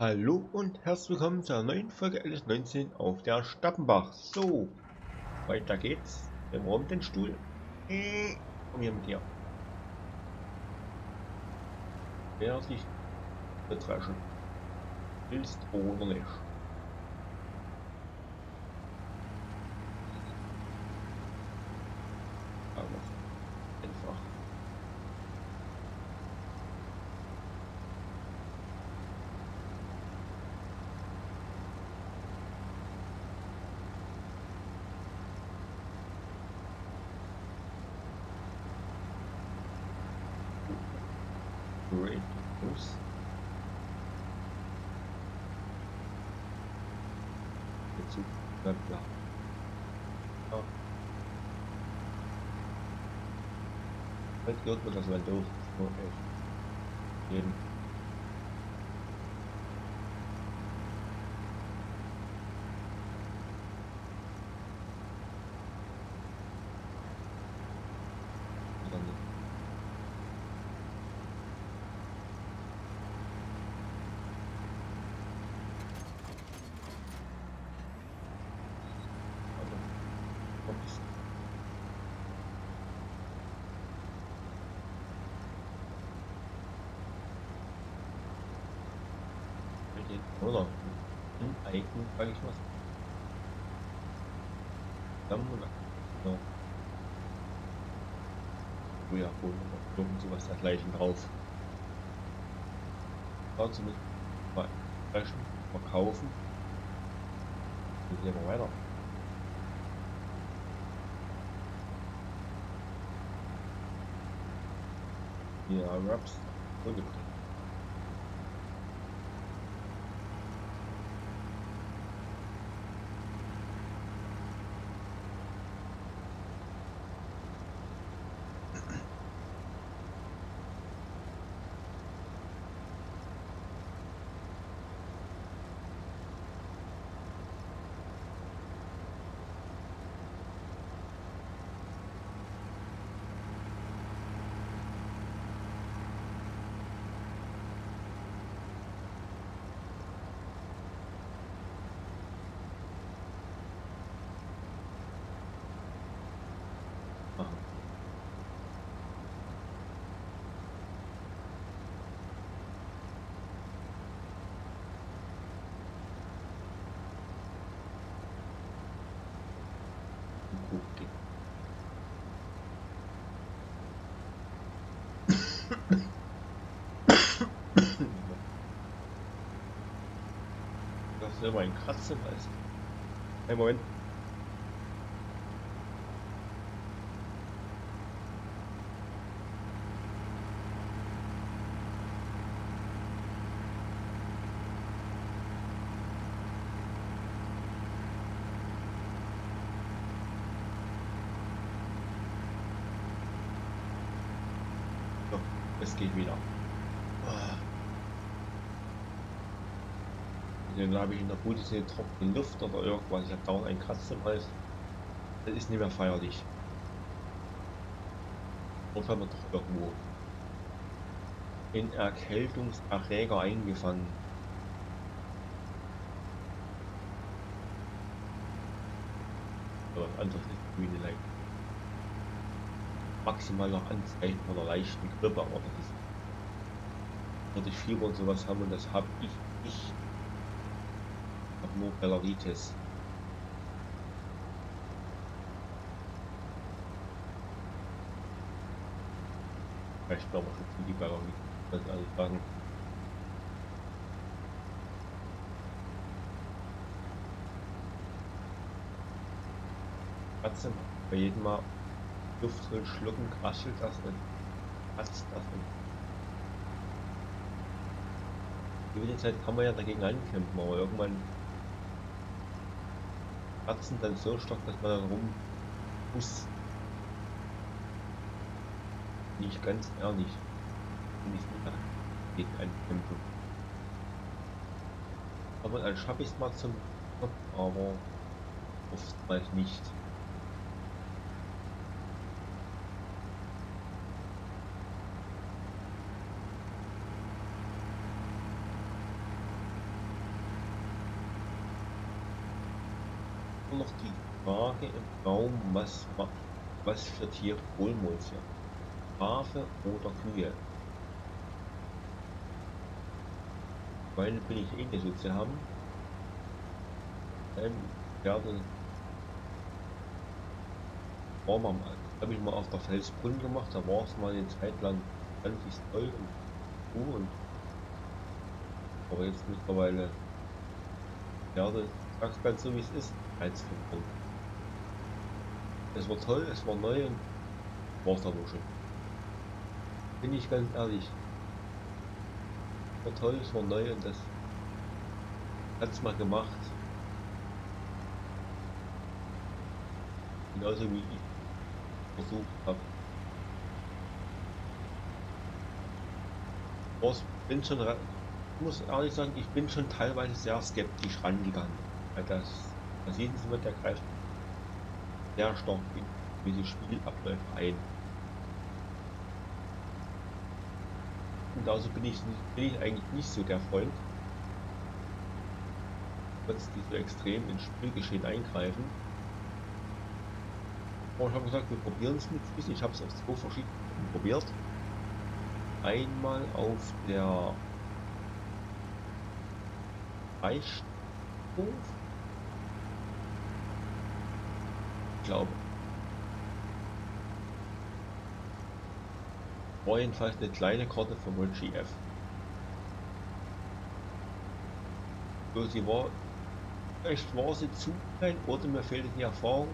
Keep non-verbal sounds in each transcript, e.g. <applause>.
Hallo und herzlich willkommen zur neuen Folge LS19 auf der Stappenbach. So, weiter geht's. Wir räumen den Stuhl. Hm, komm hier mit dir. Wer sich betreschen. Willst oder nicht. Aber einfach. News. Der Zug bleibt klar. Ja. Heute gehört mir das mal durch. Echt. Jeden. Und dann Also, ups. Richtig, Oder? Im Eigen, sag ich mal. Dann, ja. Oh ja, wohl, irgend sowas dergleichen drauf. Dazu mit Flaschen verkaufen. Dann gehen wir weiter. Ja, Raps. Zurückgebracht. machen. Okay. Das ist immer ein Kratzen, also. Ein Moment. Es geht wieder. Dann habe ich in der Bodysee trockene Luft oder irgendwas. Ich habe dauernd einen Kratzen im Hals. Das ist nicht mehr feierlich. Dort haben wir doch irgendwo in Erkältungserreger eingefangen. Was anderes ist grüne Leid. Maximal noch Anzeichen von einer leichten Grippe, aber das ist würde ich Fieber und sowas haben und das habe ich nicht. Ich nur Bellaritis. Vielleicht glaube ich die Bellaritis, das alles sagen. Trotzdem, bei jedem Mal Luft drin schlucken, kraschelt das und kratzt das und gewisse Zeit kann man ja dagegen ankämpfen, aber irgendwann kratzen dann so stark, dass man dann rum muss. Nicht ganz ehrlich. Nicht mehr gegen ankämpfen. Aber dann schaffe ich es mal zum Kopf, aber oftmals nicht. Noch die Frage im Raum, was, was für Tiere wir uns hier? Schafe oder Kühe? Meine bin ich eh nicht so zu haben. Dann werde war mal, habe ich mal auf der Felsbrunn gemacht, da war es mal eine Zeit lang 20 Zoll und und aber jetzt mittlerweile Pferde, sag's ganz so wie es ist, 1 von Es war toll, es war neu und war es aber schon. Bin ich ganz ehrlich. Es war toll, es war neu und das hat's mal gemacht. Genauso wie ich versucht habe. Ich bin schon muss ehrlich sagen, ich bin schon teilweise sehr skeptisch rangegangen. Das, da sehen Sie mit der greift sehr stark in diese Spielabläufe ein. Und also bin ich, bin ich eigentlich nicht so der Freund, dass die so extrem ins Spielgeschehen eingreifen. Aber ich habe gesagt, wir probieren es mit Füßen. Ich habe es auf zwei verschiedenen probiert. Einmal auf der Eichstufe. Ich glaube. War jedenfalls eine kleine Karte von Mulchi F. So, sie war. Echt war sie zu klein oder mir fehlte die Erfahrung.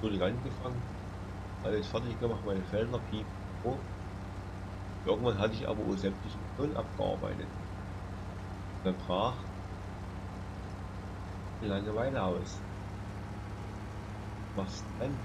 Wurde angefangen, alles fertig gemacht, meine Felder, Piep, oh. Irgendwann hatte ich aber auch sämtliche Null abgearbeitet. Dann brach die Langeweile aus. Was denn?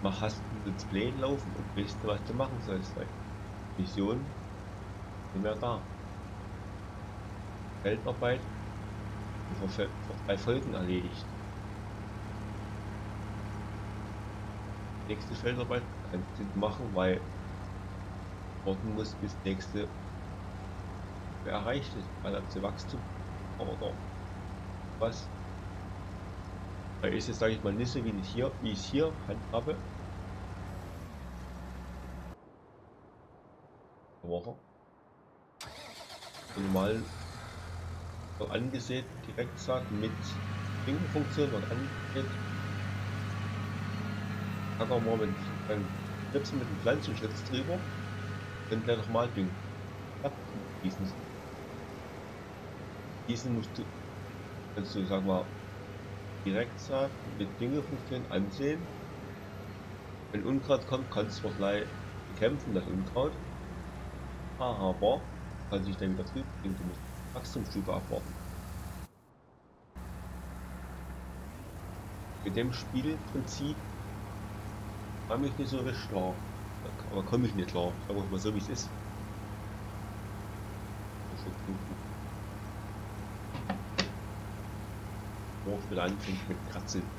Mach hast du Let's Play laufen und weißt du, was du machen sollst. Mission nicht mehr da. Feldarbeit drei Folgen erledigt. Nächste Feldarbeit kannst du machen, weil warten muss, bis nächste erreicht ist, weil ab Wachstum oder was. Da ist es, sage ich mal, nicht so wie ich hier, wie ich es hier handhabe. Woche. Normal wird angesehen, direkt sagen, mit Fingerfunktion wird angesehen. Mal mit, dann mit dem Pflanzenschutz drüber dann gleich nochmal düngen. Ja, gießen. Gießen musst du, kannst du, sag mal, direkt sagen, mit Düngefunktion ansehen. Wenn Unkraut kommt, kannst du gleich bekämpfen, das Unkraut. Aber, kann sich dann wieder drüber bringen, du musst Wachstumsstufe abwarten. Mit dem Spielprinzip habe ich nicht so recht klar. Aber komme ich nicht klar. Sagen wir mal so, wie es ist. Morgen wieder anfängt mit Kratzeln.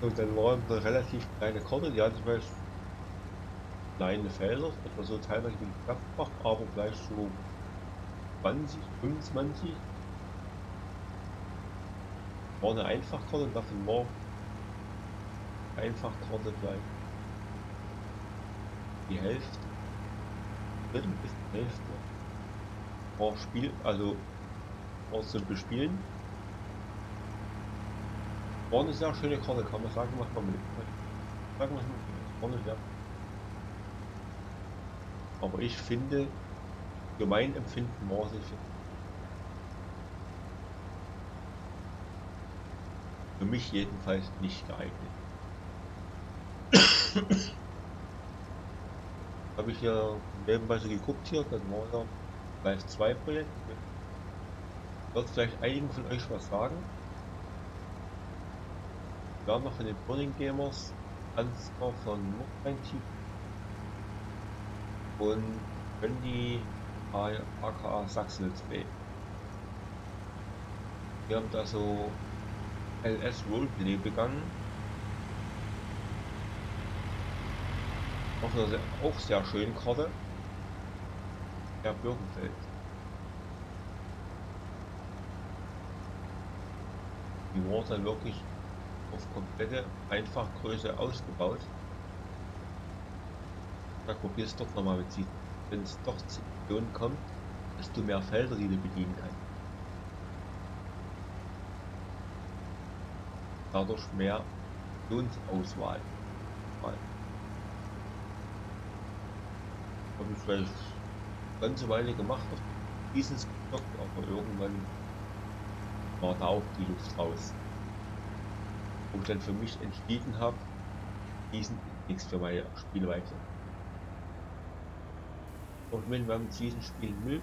Und dann war eine relativ kleine die hatte kleine Felder, etwa so teilweise wie Kraftbach, aber vielleicht so 20, 25. War eine Einfachkarte und davon war Einfachkarte gleich die Hälfte. Drittel bis die Hälfte. War Spiel, also war zum Bespielen. War eine sehr schöne Karte, kann man sagen, macht man mit. Sagen wir mal, vorne ja. Aber ich finde, für mein Empfinden war sie für mich jedenfalls nicht geeignet. <coughs> Habe ich ja nebenbei so geguckt hier, das war ja Live 2 Projekt. Wird vielleicht einigen von euch was sagen. Wir haben noch von den Burning Gamers Ansgar von Nordrhein Und können die aka Sachsen Let's Wir haben da so LS Roleplay begangen. Auf einer auch sehr schönen Karte. Der Birkenfeld. Die dann wirklich auf komplette Einfachgröße ausgebaut. Da probierst doch nochmal mit sie, wenn es doch zu Situationen kommt, dass du mehr Felder, die du bedienen kannst. Dadurch mehr Optionsauswahl. Habe ich vielleicht eine ganze Weile gemacht, dieses Block, aber irgendwann war da auch die Luft raus. Wo ich dann für mich entschieden habe, diesen nichts für meine Spielweise. Und wenn man mit diesen Spielen will,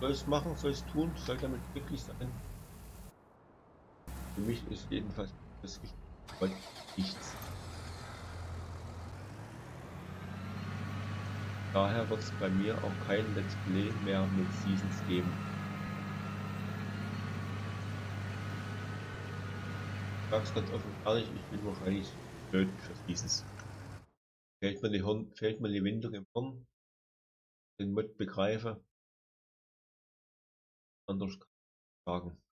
soll es machen, soll es tun, soll damit glücklich sein. Für mich ist jedenfalls das nichts. Daher wird es bei mir auch kein Let's Play mehr mit Seasons geben. Ich sag's ganz offen ehrlich, ich bin wahrscheinlich blöd für Seasons. Fehlt mir die, Horn, fehlt mir die Windung im Horn, den Mod begreife. Anders kann ich sagen.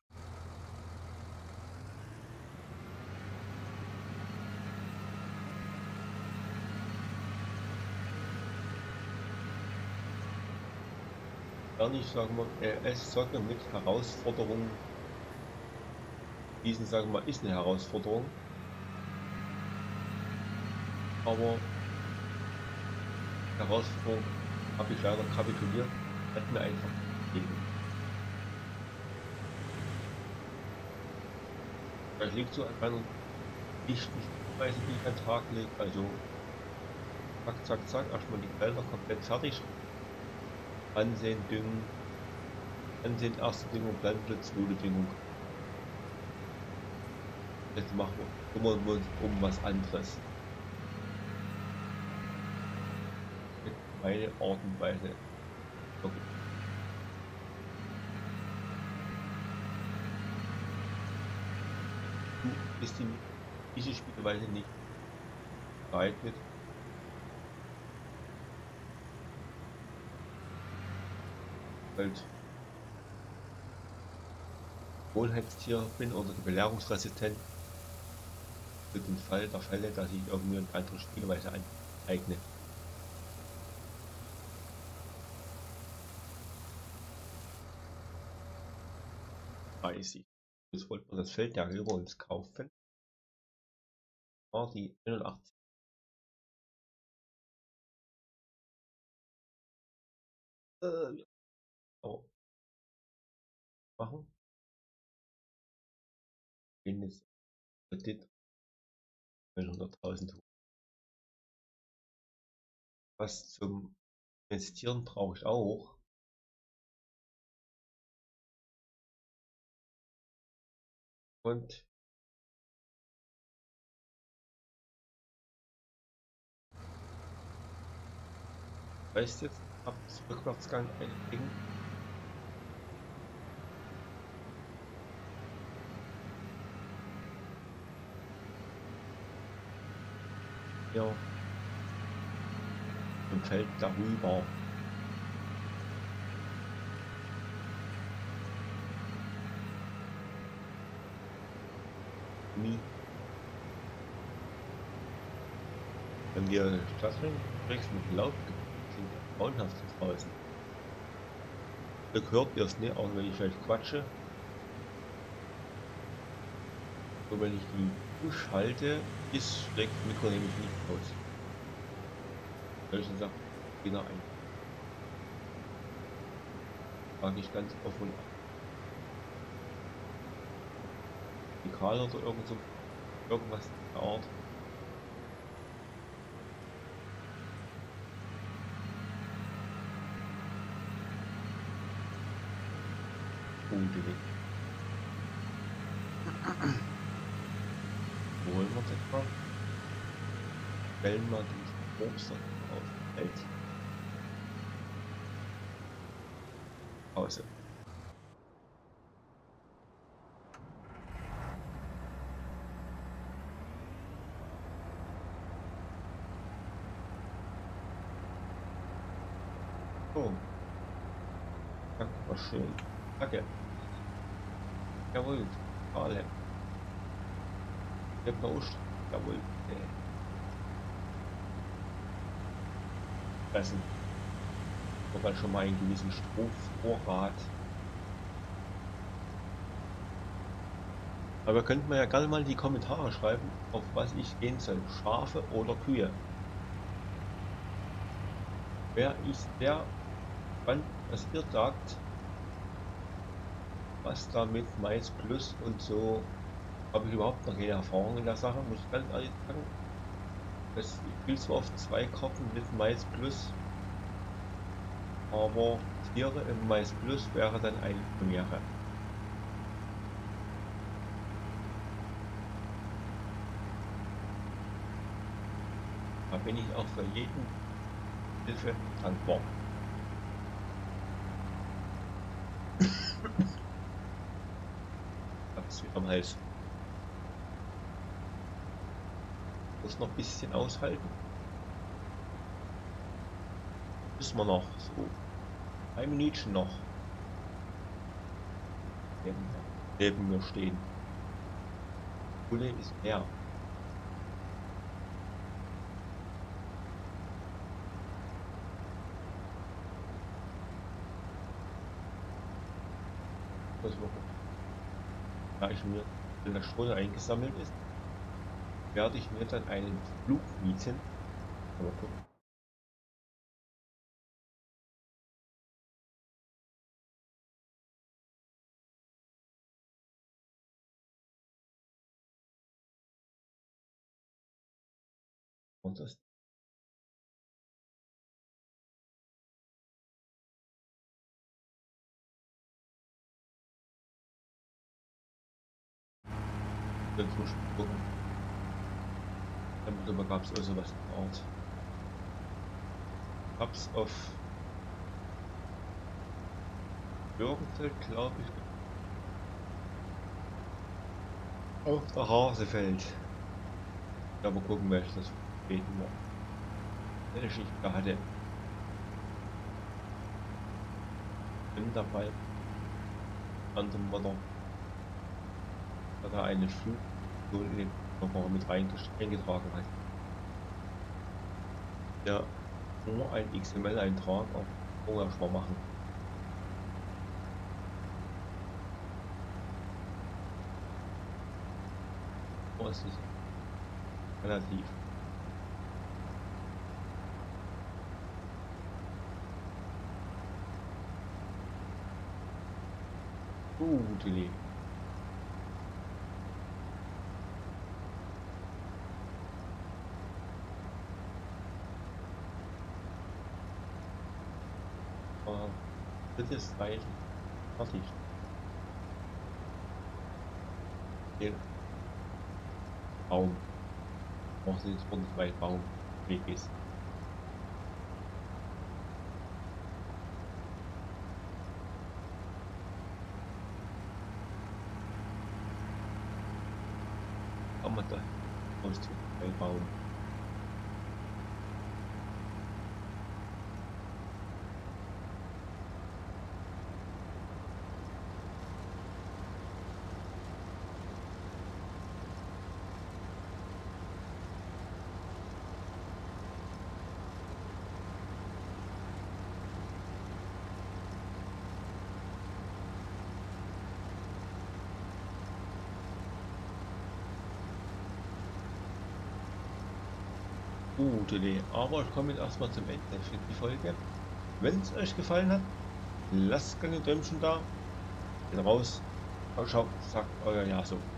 Ehrlich sagen wir, es sollte mit Herausforderungen. Diesen sagen wir ist eine Herausforderung. Aber Herausforderung habe ich leider kapituliert, hat mir einfach gegeben. Das liegt so an meiner dichten Weise, die ich an den Tag lege. Also zack, zack, zack, erstmal die Felder komplett fertig. Ansehen, düngen. Ansehen, erste Düngung, Blendblitz, zweite Düngung. Jetzt machen wir, kümmern wir uns um was anderes. Meine Art und Weise. Okay. Du bist in diese Spielweise nicht geeignet. Halt Wohlheitstier bin oder belehrungsresistent für den Fall der Fälle, dass ich eine andere Spielweise aneigne. Dreißig. Jetzt wollte man das Feld über uns kaufen. War die 81. Äh, oh. Machen. Mindestens Kredit 900.000 Was zum Investieren brauche ich auch. Und weißt jetzt ab Rückwärtsgang einlegen. Ja. Und fällt darüber. Nie. Wenn wir Stadtring sprichst mit laut sind grauenhaft draußen. Glück hört ihr es nicht, auch wenn ich vielleicht quatsche. Und wenn ich die Push halte, ist schlägt Mikro nämlich nicht aus. Solche Sachen gehen ein. Frage ich ganz offen ab. Pokal oder irgend so, irgendwas der Art. holen wir das mal. Stellen wir den Stromstock auf Feld. Pause. Oh. Danke, war schön. Danke. Jawohl, alle. Der Baust. Jawohl. Fressen. Aber schon mal einen gewissen Strohvorrat. Aber könnt mir ja gerne mal die Kommentare schreiben, auf was ich gehen soll. Schafe oder Kühe. Wer ist der gespannt, was ihr sagt. Was da mit Mais Plus und so habe ich überhaupt noch keine Erfahrung in der Sache, muss ich ganz ehrlich sagen. ich spiele zwar auf zwei Karten mit Mais Plus, aber Tiere im Mais Plus wäre dann eine Premiere. Da bin ich auch für jeden Hilfe dankbar. <laughs> Hab's wieder am Hals. Muss noch ein bisschen aushalten. Müssen wir noch so ein Minütchen noch neben, neben mir stehen. Bulle ist leer. Das war da ich mir in der Stunde eingesammelt ist, werde ich mir dann einen Flug mieten. Aber gucken. Und das den Frühstück gucken. Darüber gab es also was im Ort. Hab's auf Bürgenfeld, glaube ich. Auf der Hasefeld. Ja, mal gucken, welches das beten war. Wenn Schicht da hatte. Bin dabei. Anderen Mutter da eine Flug in den Koffer mit eingetragen hat. Ja, nur ein XML-Eintrag auf Programmschwar machen. Oh, es ist relativ. Gute Idee. Drittes Teil fertig. Den Baum. Brauchst du jetzt zwei Baum Weg ist. Kann man da aus dem Baum. Gute Idee. Aber ich komme jetzt erstmal zum Ende für die Folge. Wenn es euch gefallen hat, lasst gerne ein Däumchen da. Geht raus. Ciao, sagt euer Jaso.